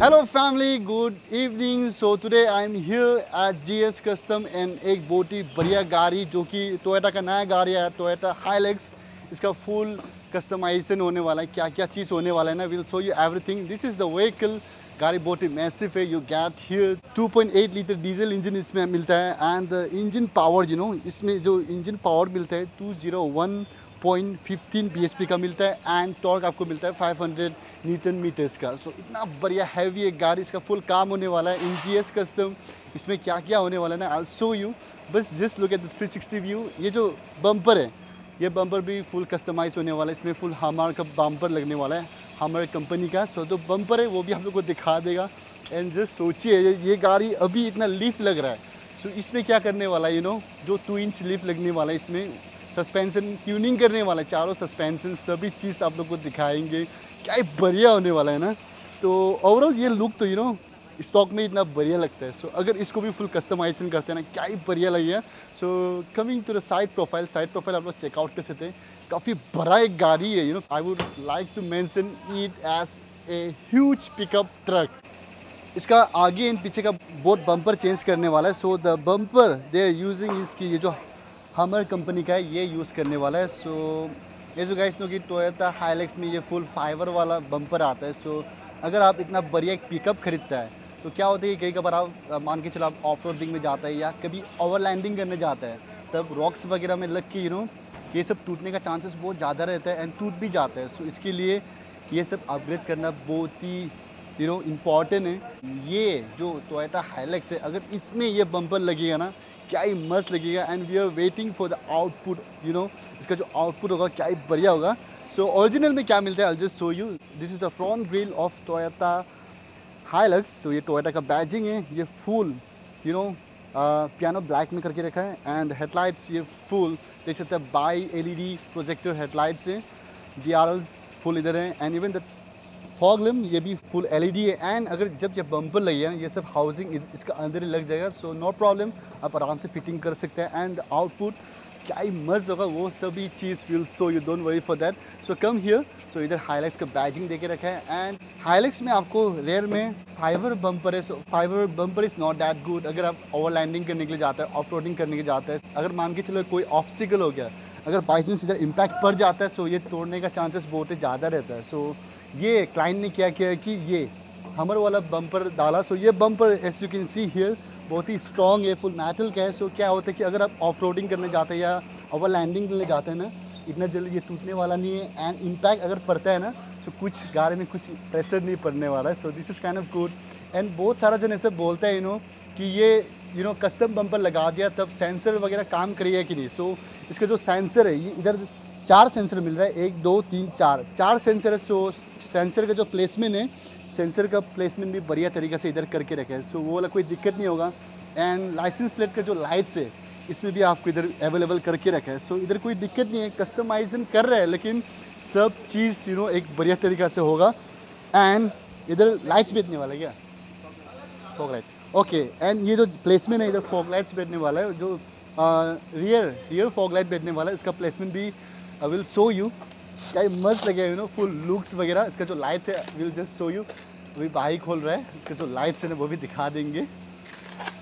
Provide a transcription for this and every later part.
Hello family, good evening. So today I'm here at GS Custom and एक बहुत ही बढ़िया गाड़ी जो कि टोयोटा का नया गाड़ी है टोयोटा हाईलेक्स इसका फुल कस्टमाइजेशन होने वाला है। क्या क्या चीज़ होने वाला है ना? Will show you everything this is the vehicle गाड़ी बहुत ही मैसिव है। You get here 2.8 litre diesel engine इसमें मिलता है। And engine power you know इसमें जो इंजन पावर मिलता है 201 पॉइंट फिफ्टीन बी का मिलता है एंड टॉर्क आपको मिलता है 500 न्यूटन मीटर्स का। सो so, इतना बढ़िया हैवी एक गाड़ी इसका फुल काम होने वाला है इन जी कस्टम इसमें क्या क्या होने वाला है ना आई शो यू बस just look at the 360 view ये जो बम्पर है ये बम्पर भी फुल कस्टमाइज होने वाला है। इसमें फुल हमार का बम्पर लगने वाला है हमारे कंपनी का। सो so, जो बम्पर है वो भी आप लोग को दिखा देगा। एंड जस्ट सोचिए ये गाड़ी अभी इतना लीफ लग रहा है। सो so, इसमें क्या करने वाला है यू नो जो टू इंच लीफ लगने वाला है इसमें। सस्पेंशन ट्यूनिंग करने वाला है चारों सस्पेंशन सभी चीज़ आप लोग को दिखाएँगे। क्या ही बढ़िया होने वाला है ना? तो ओवरऑल ये लुक तो यू नो स्टॉक में इतना बढ़िया लगता है। सो so, अगर इसको भी फुल कस्टमाइजेशन करते हैं ना क्या ही बढ़िया लगेगा so coming to the side profile side profile आप लोग चेकआउट कर सकते हैं। काफ़ी बड़ा एक गाड़ी है you know I would like to mention it as a huge pickup truck इसका आगे एंड पीछे का बहुत बम्पर चेंज करने वाला है। So the bumper they are using इसकी ये जो हमर कंपनी का है ये यूज़ करने वाला है। सो ये जो गाइस नो कि टोयोटा हाईलेक्स में ये फुल फाइबर वाला बम्पर आता है। सो अगर आप इतना बढ़िया पिकअप खरीदता है तो क्या होता है कि कई कबार आप मान के चलो आप ऑफ़ रोडिंग में जाता है या कभी ओवरलैंडिंग करने जाता है, तब रॉक्स वगैरह में लग के यू ये सब टूटने का चांसेस बहुत ज़्यादा रहता है एंड टूट भी जाता है। सो इसके लिए ये सब अपग्रेड करना बहुत ही यू नो इंपॉर्टेंट है। ये जो टोयोटा हाईलेक्स है, अगर इसमें ये बम्पर लगेगा ना क्या ही मस्त लगेगा। And we are waiting for the output you know इसका जो आउटपुट होगा क्या ही बढ़िया होगा। सो so, ओरिजिनल में क्या मिलता है? I just show you this is the front grill of Toyota Hilux so ये टोयोटा का बैजिंग है। ये full you know piano black में करके रखा है। एंड हेडलाइट्स ये फुल देख सकते हैं bi L E D projector headlights हैं। डी आर एल्स फुल इधर है। And even the fog lamp, ये भी फुल एलईडी है। एंड अगर जब ये बम्पर लगे ना ये सब हाउसिंग इसका अंदर ही लग जाएगा। सो नो प्रॉब्लम आप आराम से फिटिंग कर सकते हैं। एंड आउटपुट क्या ही मस्त होगा, वो सभी चीज़ will show you don't worry for that so come here so इधर हाईलाइट्स का बैजिंग दे के रखा है। एंड हाईलाइट्स में आपको रेयर में फाइबर बम्पर है। So fibre bumper is not that good अगर आप ओवर लैंडिंग करने के लिए जाते हैं ऑफ़ रोडिंग करने के लिए जाते हैं, अगर मान के चलो कोई ऑब्स्टिकल हो गया, अगर बाई चांस इधर इम्पैक्ट पड़ जाता है सो ये तोड़ने का चांसेस बहुत ही ज़्यादा रहता है। सो ये क्लाइंट ने क्या किया कि ये हमर वाला बम्पर डाला। सो ये bumper as you can see here बहुत ही स्ट्रॉन्ग है फुल मेटल का है। सो क्या होता है कि अगर आप ऑफ़ रोडिंग करने जाते हैं या ओवर लैंडिंग करने जाते हैं ना इतना जल्दी ये टूटने वाला नहीं है। एंड इम्पैक्ट अगर पड़ता है ना तो कुछ गाड़ी में कुछ प्रेशर नहीं पड़ने वाला है। So this is kind of good and बहुत सारा जन ऐसे बोलता है यू नो कि ये यू नो कस्टम बम्पर लगा दिया तब सेंसर वगैरह काम करिए कि नहीं। सो so, इसका जो सेंसर है ये इधर चार सेंसर मिल रहा है। एक, दो, तीन, चार। चार सेंसर है, सो सेंसर का जो प्लेसमेंट है, सेंसर का प्लेसमेंट भी बढ़िया तरीके से इधर करके रखे हैं। सो वो वाला कोई दिक्कत नहीं होगा। एंड लाइसेंस प्लेट का जो लाइट्स है, इसमें भी आपको इधर अवेलेबल करके रखा है। सो इधर कोई दिक्कत नहीं है कस्टमाइजन कर रहे हैं, लेकिन सब चीज़ यू नो एक बढ़िया तरीका से होगा। एंड इधर लाइट्स बेचने वाला है क्या? फॉग लाइट ओके एंड ये जो प्लेसमेंट है, इधर फॉग लाइट्स बेचने वाला है। जो रियर रियर फॉग लाइट बेचने वाला है, इसका प्लेसमेंट भी आई विल शो यू क्या मस्त लगे यू नो फुल लुक्स वगैरह। इसका जो लाइट्स है I will just show you अभी बाइक खोल रहा है, इसके जो लाइट्स है ना, वो भी दिखा देंगे।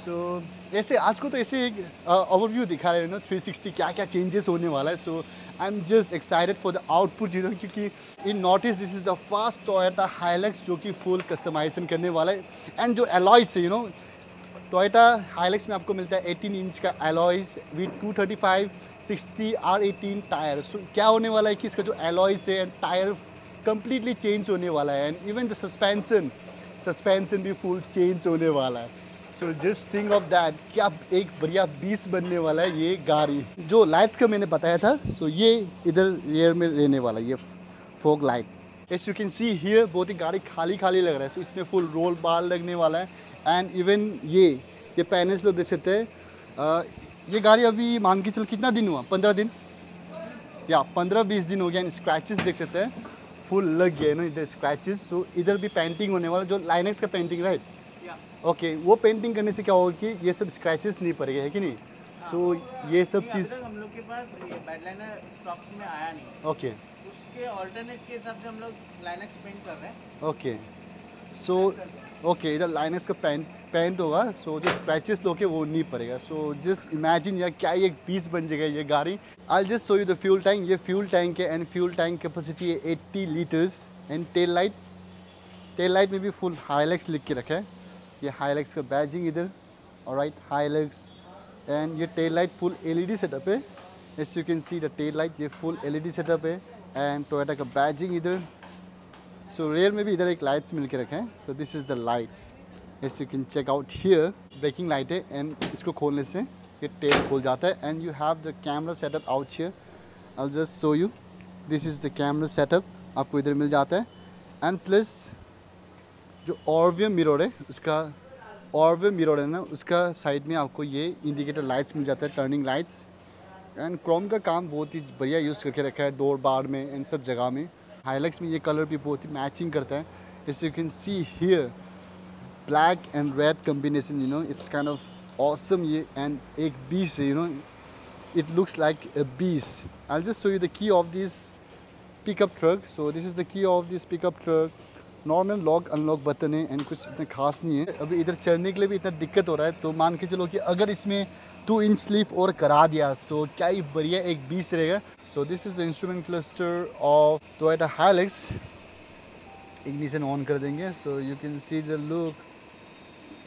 तो ऐसे, आज को तो ऐसे एक ओवरव्यू दिखा रहे हैं ना 360 क्या क्या चेंजेस होने वाला है। So I am just excited for the output you know क्योंकि in not is this is the first Toyota Hilux जो कि फुल कस्टमाइजेशन करने वाला है। एंड जो एलॉयस है यू नो टोयोटा हाईलैक्स में आपको मिलता है 18 इंच का alloys with 235 60 R eighteen tyre so क्या होने वाला है कि इसका जो एलॉयस है एंड टायर कम्प्लीटली चेंज होने वाला है and even the suspension suspension भी फुल चेंज होने वाला है. So just think of that क्या एक बढ़िया बीस बनने वाला है ये गाड़ी. जो लाइट्स का मैंने बताया था सो so ये इधर रेयर में रहने वाला ये fog light as you can see here बहुत ही गाड़ी खाली खाली लग रहा है सो so इसमें फुल रोल बाल लगने वाला है. एंड इवन ये ये पैनल्स लोग देख सकते हैं। ये गाड़ी अभी मान के चल कितना दिन हुआ? पंद्रह दिन? या पंद्रह बीस दिन हो गया स्क्रैचेस देख सकते हैं। फुल लग गया है ना इधर स्क्रैचेस सो इधर भी पेंटिंग होने वाला जो लाइनेक्स का पेंटिंग राइट ओके वो पेंटिंग करने से क्या होगा कि ये सब स्क्रैचेस नहीं पड़ेगा है कि नहीं? सो हाँ। so, ये सब चीज़ हम लोग के पास बैडलाइनर स्टॉक में आया नहीं ओके okay. उसके ऑल्टरनेट के हिसाब से हम लोग लाइनेक्स पेंट कर रहे हैं। ओके सो ओके इधर लाइनस का पेंट पेंट होगा सो जो स्क्रैचेस लोगे वो नहीं पड़ेगा। सो जस्ट इमेजिन यार, क्या ये पीस बन जाएगा ये गाड़ी। I just show you the fuel tank ये फ्यूल टैंक है एंड फ्यूल टैंक कैपेसिटी है 80 litres and tail light tail light में भी फुल हाईलैक्स लिख के रखा है। ये हाईलैक्स का बैजिंग इधर और राइट हाईलैक्स एंड ये tail light full LED setup है। As you can see the tail light ये फुल एलईडी सेटअप है एंड टोयोटा का बैजिंग इधर। सो रेयर में भी इधर एक लाइट्स मिल के रखे हैं। So this is the light as you can check out here braking light है एंड इसको खोलने से ये टेल खोल जाता है। And you have the camera setup out here I just show you this is the camera setup आपको इधर मिल जाता है। एंड प्लस जो ऑर्वियम मिरर है, उसका ऑर्वियम मिरर है ना, उसका साइड में आपको ये इंडिकेटर लाइट्स मिल जाता है टर्निंग लाइट्स एंड क्रोम का काम बहुत ही बढ़िया यूज़ करके रखा है दौड़ बाड़ में इन सब जगह में। हाईलाइट्स में ये कलर भी बहुत ही मैचिंग करता है इस you can see here black and red combination you know it's kind of awesome ये एंड एक beast you know it looks like a beast. I'll just show you the key of this pickup truck. So this is the key of this pickup truck. Normal lock unlock button है and कुछ इतना खास नहीं है अभी इधर चढ़ने के लिए भी इतना दिक्कत हो रहा है तो मान के चलो कि अगर इसमें टू इंच स्लीप और करा दिया। सो so, क्या ही बढ़िया एक बीस रहेगा। So this is the instrument cluster of Toyota Hilux ignition on कर देंगे। So you can see the look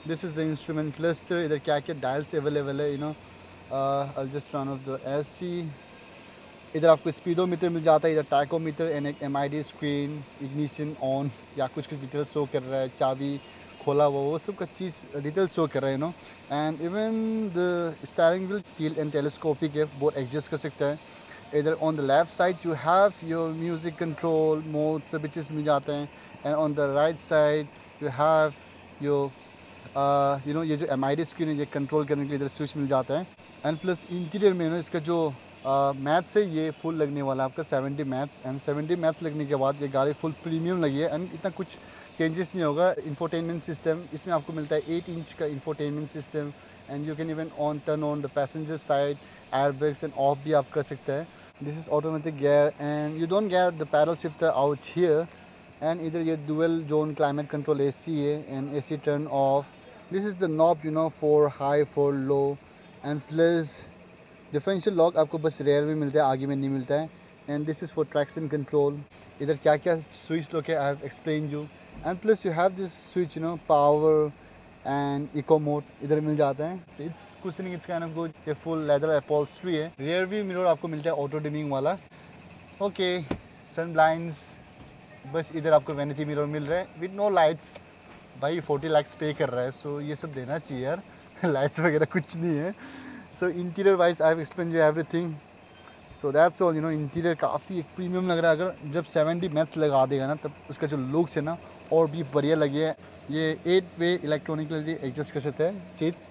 this is the instrument cluster इधर क्या क्या डायल्स अवेलेबल है you know just turn off the AC इधर आपको speedometer मिल जाता है। इधर टैकोमीटर एंड एक एम स्क्रीन इग्निशन ऑन या कुछ कुछ डिटेल शो कर रहा है। चाबी खोला हुआ, वो सब का चीज़ डिटेल शो कर रहा है know and even the steering wheel कील एंड टेलीस्कोपिक है बहुत एडजस्ट कर सकता है. इधर on the left side you have your music control mode सभी चीज़ मिल जाते हैं. And on the right side you have your you know ये जो एम आई डी स्क्रीन है, ये कंट्रोल करने के लिए इधर स्विच मिल जाता है. एंड प्लस इंटीरियर में ना इसका जो मैथ है, ये फुल लगने वाला है आपका 70 मैथ्स एंड 70 मैथ्स लगने के बाद ये गाड़ी फुल प्रीमियम लगी है. एंड इतना कुछ चेंजेस नहीं होगा। इंफोटेनमेंट सिस्टम इसमें आपको मिलता है 8 इंच का infotainment system and you can even on turn on the passenger side air bags and off भी आप कर सकते हैं। This is automatic gear and you don't gear the paddle shifter out here and इधर ये dual zone climate control A C है and A C turn off this is the knob you know for high for low and plus differential lock आपको बस rare में मिलता है, आगे में नहीं मिलता है। And this is for traction control इधर क्या क्या स्विच लोग है I have explain you and plus you have this switch no power and eco mode इधर मिल जाता है। इट्स कुछ नहीं इट्स काइंड ऑफ़ गुड ये फुल लेदर अपॉल्स्ट्री है। रियर भी मिरर आपको मिलता है ऑटो डिमिंग वाला। ओके सन ब्लाइंड्स बस इधर आपको वैनिटी मिरर मिल रहा है। विद नो लाइट्स भाई फोर्टी लैक्स पे कर रहा है। सो ये सब देना चाहिए यार। लाइट्स वगैरह कुछ नहीं है। So interior wise I explain you everything so that's all you know interior काफ़ी एक प्रीमियम लग रहा है। अगर जब 70 मैथ्स लगा देगा ना, तब उसका जो लुक्स है ना, और भी बढ़िया लगे है। ये एट वे इलेक्ट्रॉनिकली एडजस्ट कर सकते हैं। सीट्स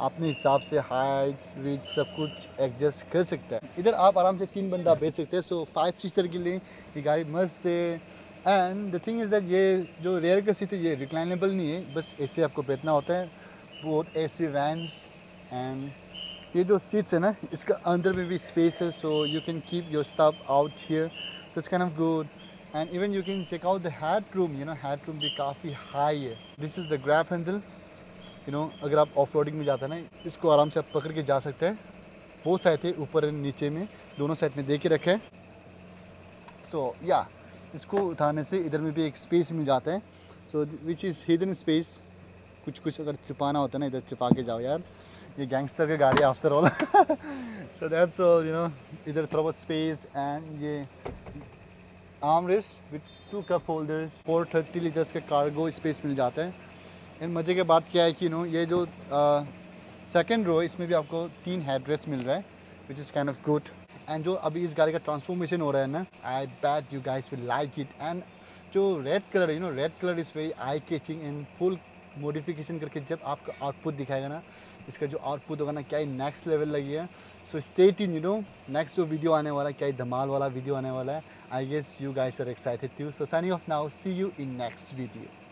अपने हिसाब से हाइट्स विथ सब कुछ एडजस्ट कर सकता है। इधर आप आराम से तीन बंदा बैठ सकते हैं। सो फाइव सीटर के लिए ये गाड़ी मस्त है। And the thing is that ये जो रेयर का सीट है, ये रिक्लाइनेबल नहीं है। बस ऐसे आपको बैठना होता है। बहुत ऐसे वैन्स एंड ये जो सीट्स है ना, इसका अंदर में भी स्पेस है so you can keep your stuff out here so it's of good and even you can check out the head room you know head room भी काफ़ी हाई है. This is the grab handle you know अगर आप of में जाते हैं ना, इसको आराम से आप पकड़ के जा सकते हैं. बहुत साइड है, ऊपर एंड नीचे में. दोनों साइड में दे के रखे. सो या इसको उठाने से इधर में भी एक स्पेस मिल जाता है. So which is hidden space कुछ कुछ अगर छिपाना होता है ना, इधर छिपा के जाओ यार। ये गैंगस्टर की गाड़ी after all so that's all you know इधर थोड़ा बहुत स्पेस एंड ये arm rest with two cup holders four thirty litres का कार्गो स्पेस मिल जाता है। एंड मज़े के बात क्या है कि नो ये जो सेकेंड रो है, इसमें भी आपको तीन हेड रेस्ट मिल रहा है which is kind of good and जो अभी इस गाड़ी का ट्रांसफॉर्मेशन हो रहा है ना I bet you guys will like it and जो रेड कलर है you know red colour is very eye catching and full modification करके जब आपका आउटपुट दिखाएगा ना, इसका जो आउटपुट होगा ना, क्या ही नेक्स्ट लेवल लगी है? So state you know next जो वीडियो आने वाला है, क्या ही धमाल वाला वीडियो आने वाला है I guess you guys are excited to so signing off now see you in next video